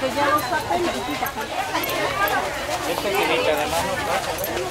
Pues ya los papeles. Esta de mano.